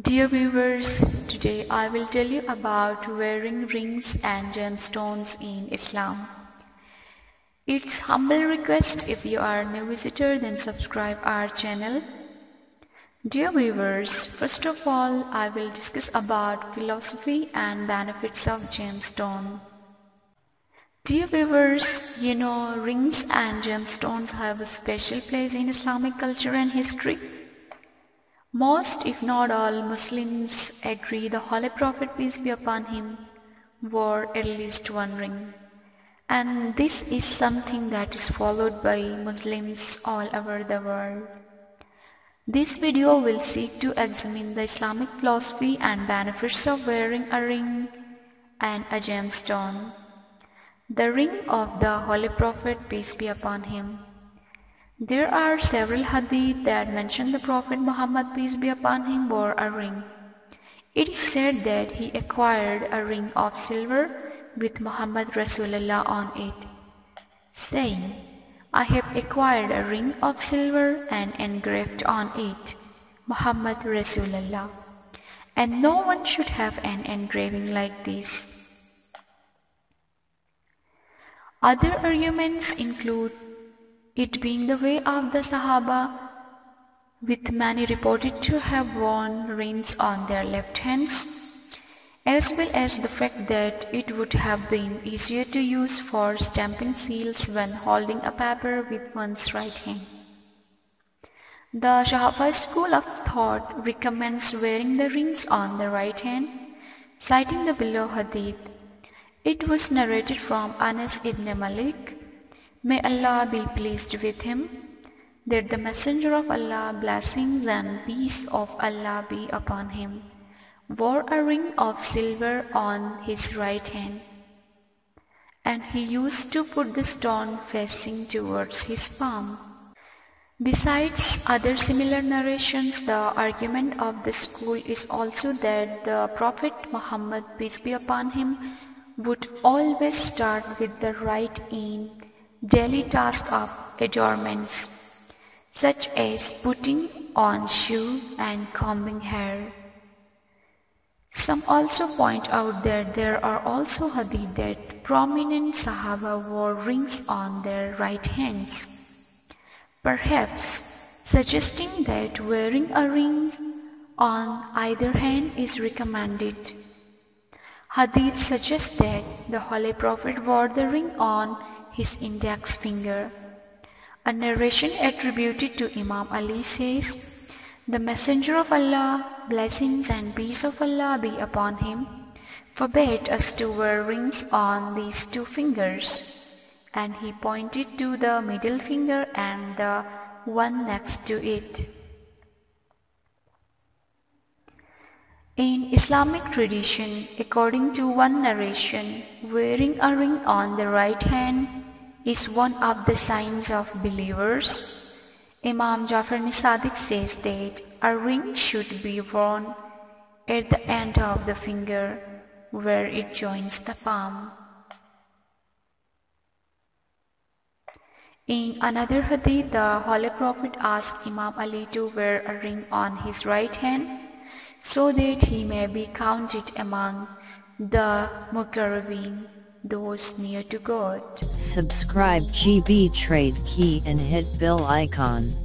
Dear viewers, today I will tell you about wearing rings and gemstones in Islam. It's humble request if you are a new visitor then subscribe our channel. Dear viewers, first of all I will discuss about philosophy and benefits of gemstone. Dear viewers, you know rings and gemstones have a special place in Islamic culture and history. Most, if not all, Muslims agree the Holy Prophet, peace be upon him, wore at least one ring. And this is something that is followed by Muslims all over the world. This video will seek to examine the Islamic philosophy and benefits of wearing a ring and a gemstone. The ring of the Holy Prophet, peace be upon him. There are several hadith that mention the Prophet Muhammad peace be upon him wore a ring. It is said that he acquired a ring of silver with Muhammad Rasulullah on it, saying, I have acquired a ring of silver and engraved on it, Muhammad Rasulullah, and no one should have an engraving like this. Other arguments include it being the way of the Sahaba, with many reported to have worn rings on their left hands, as well as the fact that it would have been easier to use for stamping seals when holding a paper with one's right hand. The Shafi'i school of thought recommends wearing the rings on the right hand, citing the below hadith. It was narrated from Anas ibn Malik May Allah be pleased with him, that the Messenger of Allah, blessings and peace of Allah be upon him, wore a ring of silver on his right hand, and he used to put the stone facing towards his palm. Besides other similar narrations, the argument of the school is also that the Prophet Muhammad, peace be upon him, would always start with the right in daily task of adornments, such as putting on shoe and combing hair. Some also point out that there are also hadith that prominent Sahaba wore rings on their right hands, perhaps suggesting that wearing a ring on either hand is recommended. Hadith suggests that the Holy Prophet wore the ring on his index finger. A narration attributed to Imam Ali says, The Messenger of Allah, blessings and peace of Allah be upon him, forbade us to wear rings on these two fingers. And he pointed to the middle finger and the one next to it. In Islamic tradition, according to one narration, wearing a ring on the right hand is one of the signs of believers. Imam Jafar Sadiq says that a ring should be worn at the end of the finger where it joins the palm. In another hadith, the Holy Prophet asked Imam Ali to wear a ring on his right hand so that he may be counted among the Muqarrabin those near to God. Subscribe GB Trade Key and hit bell icon.